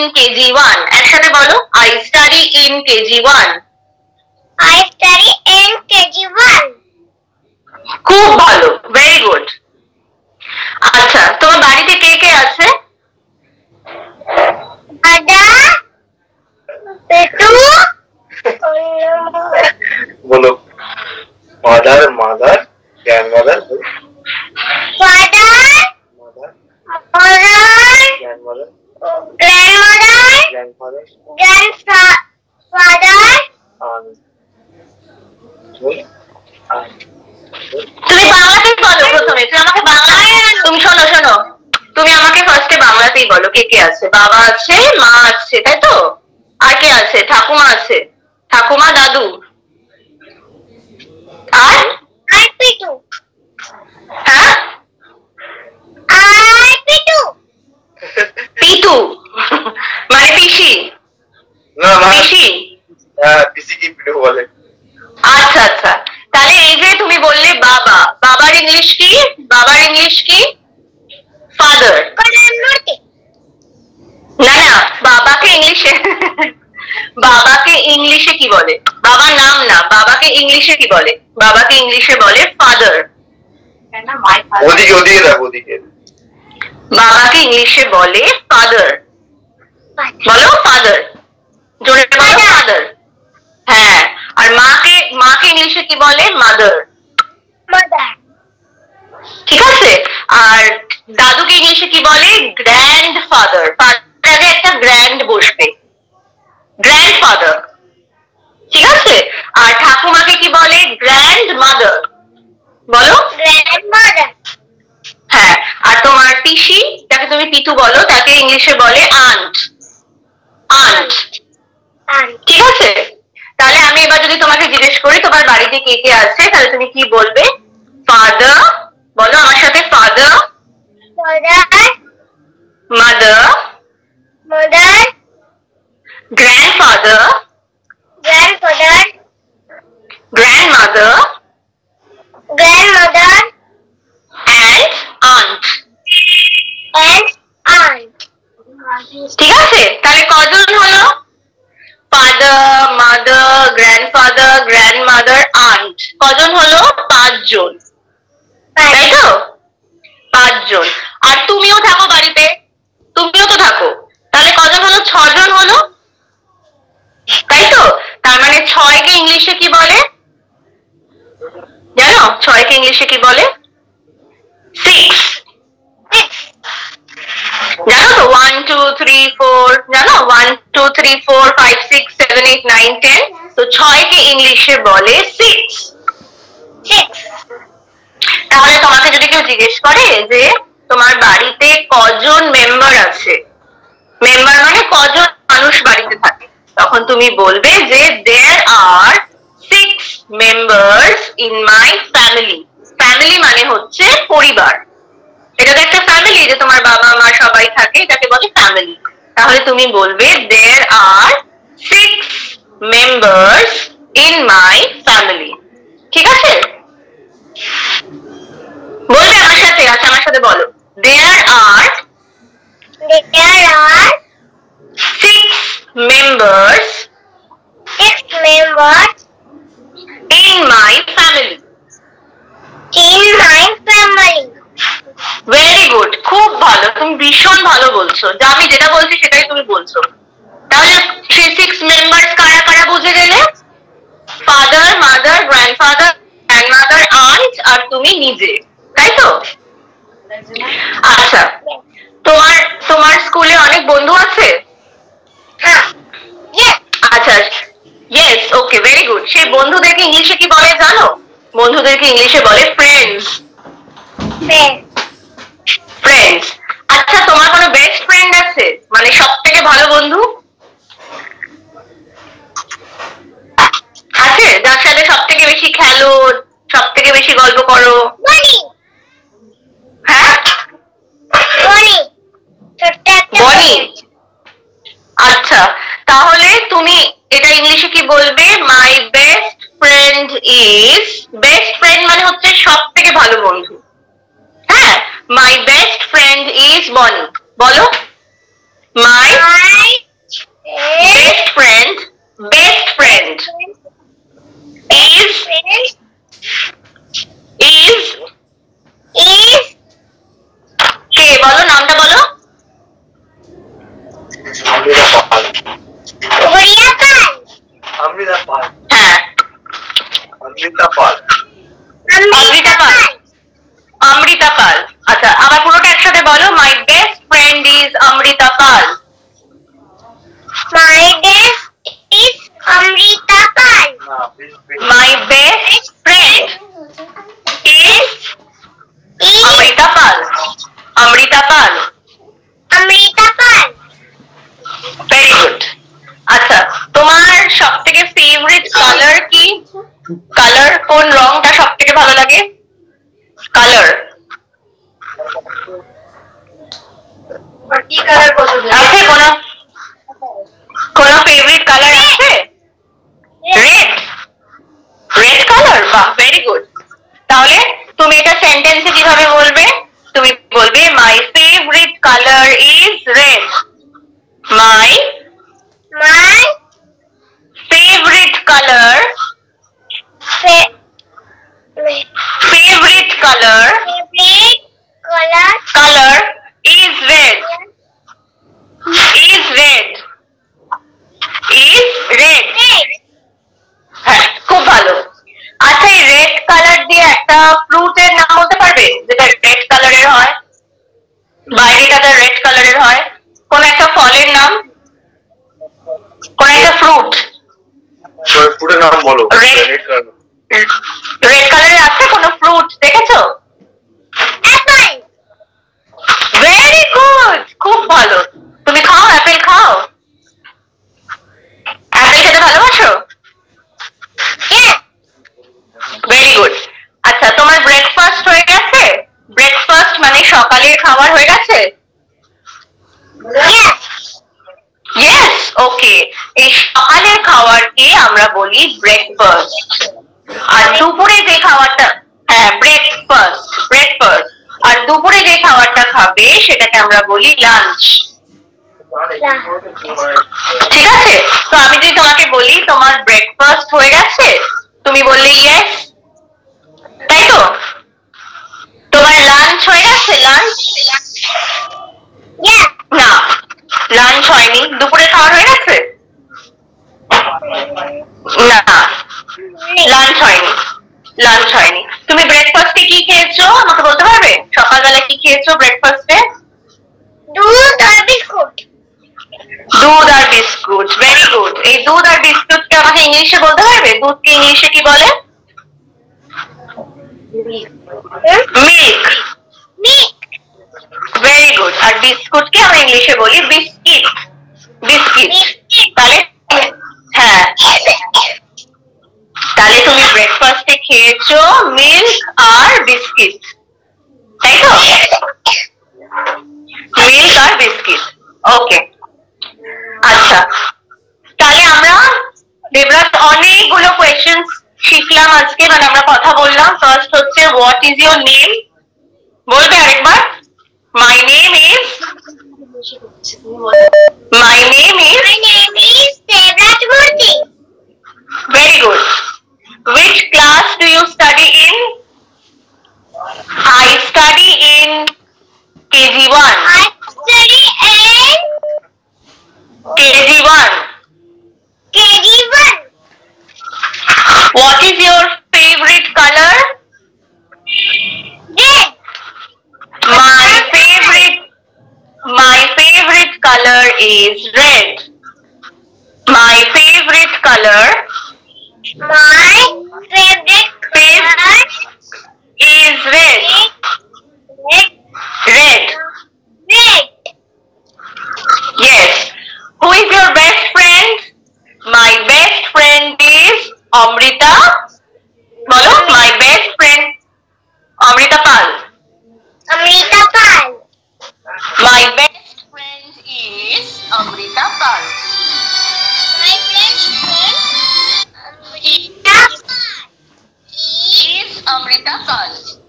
In KG one একসাথে বলো I study in KG one I study in KG1. খুব ভালো ভেরি গুড আচ্ছা তোমার বাড়িতে কে কে আছে? Ada, Petu, বলো father mother grandmother father, mother mother, grandmother grandmother, grandfather grandfather, আর তুমি বাংলাতেই বলো প্রথমে। তুমি আমাকে বাংলা তুমি শোনো শোনো। তুমি আমাকে ফার্স্টে বাংলাতেই বলো কে কে আছে। বাবা আছে মা আছে তাই তো? আর কে আছে? ঠাকুমা আছে। ঠাকুমা দাদু। আর? হ্যাঁ? পিতু মানে পিসি। না পিসি? হ্যাঁ পিসি কি পিঠে বলে আচ্ছা আচ্ছা তাহলে এই যে তুমি বললে বাবা বাবার ইংলিশ কি? বাবার ইংলিশ কি? ফাদার না না বাবাকে ইংলিশে বাবাকে ইংলিশে কি বলে? বাবার নাম না বাবাকে ইংলিশে কি বলে? বাবাকে ইংলিশে বলে ফাদার ওদিকে ওদিকে দেখো ওদিকে। বাবাকে ইংলিশে বলে ফাদার বলো ফাদার জোরে বলো ফাদার হ্যাঁ আর মাকে মাকে ইংলিশে কি বলে? মাদার আছে আর দাদুকে ইংলিশে কি বলে? গ্র্যান্ড ফাদার আগে একটা গ্র্যান্ড বসবে। গ্র্যান্ড ফাদার ঠিক আছে? আর ঠাকুমাকে কি বলে? গ্র্যান্ড মাদার বলো? Grandmother, হ্যাঁ আর তোমার পিসি যাকে তুমি পিতু বলো তাকে ইংলিশে বলে আন্ট আন্ট aunt, ঠিক আছে? তাহলে আমি এবার যদি তোমাকে জিজ্ঞেস করি তোমার বাড়িতে কে কে আছে তাহলে তুমি কি বলবে? ফাদার বলো আমার সাথে father mother, mother mother, grandfather, grandfather, grandmother, grandmother, and aunt. and aunt. ঠিক আছে তাহলে কজন হলো father mother grandfather grandmother aunt কজন হলো পাঁচজন তাই তো পাঁচজন আর তুমিও থাকো বাড়িতে তুমিও তো থাকো তাহলে কজন হলো ছজন হলো তাই তো তার মানে ছয়কে ইংলিশে কি বলে ছয়কে ইংলিশে কি বলে? সিক্স জানো তো? ওয়ান টু থ্রি ফোর জানো? One two three four five six seven eight nine ten তো ছয়কে ইংলিশে বলে সিক্স তাহলে তোমাকে যদি কেউ জিজ্ঞেস করে যে তোমার বাড়িতে কজন মেম্বার আছে? মেম্বার মানে কজন মানুষ বাড়িতে থাকে? তখন তুমি বলবে যে there are six members in my family family মানে হচ্ছে পরিবার। এটা তো একটা ফ্যামিলি যে তোমার বাবা মা সবাই থাকে এটাকে বলে ফ্যামিলি তাহলে তুমি বলবে there are six members in my family ঠিক আছে? বলবে আমার সাথে আচ্ছা আমার সাথে বলো। There are there are six members six members in my family in my family. Very good খুব ভালো তুমি ভীষণ ভালো বলছো। যে আমি যেটা বলছি সেটাই তুমি বলছো। তাহলে সেই সিক্স মেম্বার্স কারা কারা বুঝে গেলে? Father mother grandfather grandmother aunt আর তুমি নিজে। তাই তো? আচ্ছা। তোমার তোমার স্কুলে অনেক বন্ধু আছে? yes, আচ্ছা। ইয়েস ওকে ভেরি গুড সেই বন্ধুদেরকে ইংলিশে কি বলে জানো? বন্ধুদেরকে ইংলিশে বলে ফ্রেন্ডস ফ্রেন্ডস আচ্ছা তোমার কোনো বেস্ট ফ্রেন্ড আছে মানে সব থেকে ভালো বন্ধু আছে যার সাথে সব থেকে বেশি খেলো সব থেকে বেশি গল্প করো। হ্যাঁ? বনি আচ্ছা তাহলে তুমি এটা ইংলিশে কি বলবে? My best friend is best friend মানে হচ্ছে সব থেকে ভালো বন্ধু। হ্যাঁ? মাই বেস্ট ফ্রেন্ড ইজ বনি বলো। মাই বেস্ট ইজ is কে বলো নামটা বলো? অমৃতা পাল। অমৃতা পাল হ্যাঁ। অমৃতা পাল। অমৃতা পাল। অমৃতা পাল। আচ্ছা আবার পুরোটা একসাথে বলো। My best friend is Amrita Pal. My best is Amrita Pal. না বেশ বেশ my best friend is Is Amrita Pal Amrita Pal Amrita Pal. Very good আচ্ছা তোমার সব থেকে ফেভারিট কালার কি কালার কোন রংটা সব থেকে ভালো লাগে কালার কি কালার পছন্দ? আছে কোনো? কোনো ফেভারিট কালার আছে? রেড রেড কালার বাহ ভেরি গুড তাহলে তুমি এটা সেন্টেন্সে কীভাবে বলবে? তুমি বলবে my favourite colour is red my My favourite colour fa- favorite color favorite color color is red is red is red হ্যাঁ খুব ভালো আচ্ছা এই রেড কালার দিয়ে একটা ফ্রুটের নাম বলতে পারবে যেটা রেড কালারের হয় বাইরেটা রেড কালারের হয় কোন একটা ফলের নাম কোন একটা ফ্রুট পুরো নাম বলো। রেড কালার রেড আছে কোনো ফ্রুট দেখেছ? Apple ভেরি গুড খুব ভালো। তুমি খাও অ্যাপেল খাও। অ্যাপেল খেতে ভালোবাসো? ভেরি গুড আচ্ছা তোমার ব্রেকফাস্ট হয়ে গেছে? ব্রেকফাস্ট মানে সকালের খাবার হয়ে গেছে? Yes! ইয়েস ওকে এই সকালের খাবারকে আমরা বলি ব্রেকফাস্ট আর দুপুরে যে খাবারটা হ্যাঁ ব্রেকফাস্ট ব্রেকফাস্ট আর দুপুরে যে খাবারটা খাবে সেটাকে আমরা বলি লাঞ্চ ঠিক আছে? তো আমি যদি তোমাকে বলি তোমার ব্রেকফাস্ট হয়ে গেছে? তুমি বললে ইয়েস তাই তো? তোমার লাঞ্চ হয়ে গেছে? লাঞ্চ না লাঞ্চ হয়নি। দুপুরে খাওয়া হয়ে গেছে? না লাঞ্চ হয়নি লাঞ্চ হয়নি। তুমি ব্রেকফাস্টে কি খেয়েছো? আমাকে বলতে পারবে? সকালবেলা কি খেয়েছো ব্রেকফাস্টে দুধ আর বিস্কুট। দুধ আর বিস্কুট ভেরি গুড এই দুধ আর বিস্কুটকে আমাকে ইংলিশে বলতে পারবে? দুধকে ইংলিশে কি বলে? মিল্ক। মিল্ক। ভেরি গুড আর বিস্কুটকে আমরা ইংলিশে বলি বিস্কিট। বিস্কিট তাহলে হ্যাঁ তাহলে তুমি খেয়েছো মিল্ক আর বিস্কিট। তাই তো? মিল্ক আর বিস্কিট। ওকে। আচ্ছা। তাহলে আমরা দেবরাজ অনেকগুলো কোয়েশ্চেন শিখলাম আজকে। মানে আমরা কথা বললাম। ফার্স্ট হচ্ছে হোয়াট ইজ ইউর নেম বলবে আরেকবার। My name is my name is My name is Devraj Murthy. Very good. Which class do you study in? I study in KG1. I study in KG1. KG1. What is your favorite color? Red. My favorite my favorite color is red. My favorite color Amrita. Bolo, my best friend. Amrita Pal. Amrita Pal. My best friend is Amrita Pal. Amrita Pal.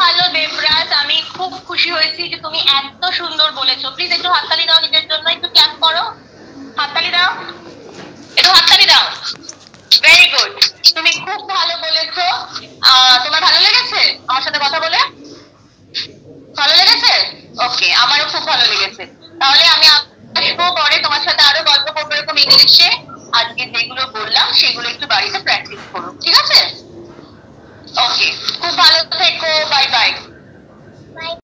ভালো দেবরাজ আমি খুব খুশি হয়েছি যে তুমি এত সুন্দর বলেছ। প্লিজ একটু হাততালি দাও নিজের জন্য, একটু ক্যাপ করো। হাততালি দাও। একটু হাততালি দাও। ভেরি গুড তুমি খুব ভালো বলেছ। তোমার ভালো লেগেছে? আমার সাথে কথা বলে? ভালো লেগেছে? ওকে আমারও খুব ভালো লেগেছে। তাহলে আমি আসব পরে তোমার সাথে আরও গল্প করব এরকম ইংলিশে। আজকে যেগুলো বললাম, সেগুলো একটু বাড়িতে প্র্যাকটিস করো, ঠিক আছে?